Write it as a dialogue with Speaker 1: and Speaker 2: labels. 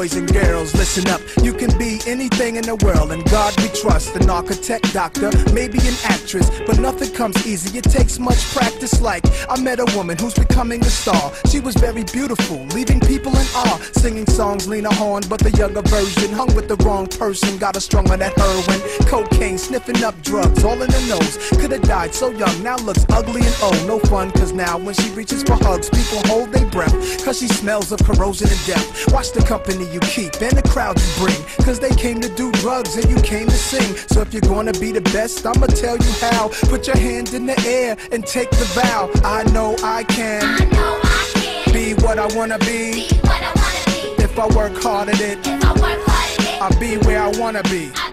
Speaker 1: boys and girls, listen up. You can be anything in the world, and God we trust. An architect, doctor, maybe an actress, but nothing comes easy. It takes much practice. Like I met a woman who's becoming a star. She was very beautiful, leaving people in awe. Singing songs, Lena Horne, but the younger version hung with the wrong person. Got a strung on that heroin, cocaine, sniffing up drugs, all in the nose. Could have died so young, now looks ugly and old. No fun, cause now when she reaches for hugs, people hold their breath. Cause she smells of corrosion and death. Watch the company you keep and the crowd you bring. Cause they came to do drugs and you came to sing. So if you're gonna be the best, I'ma tell you how. Put your hand in the air and take the vow. I know I can
Speaker 2: I know I can
Speaker 1: be what I wanna be.
Speaker 2: be I wanna be.
Speaker 1: If I work hard at it,
Speaker 2: I work hard at it,
Speaker 1: I'll be where I wanna be.
Speaker 2: I'll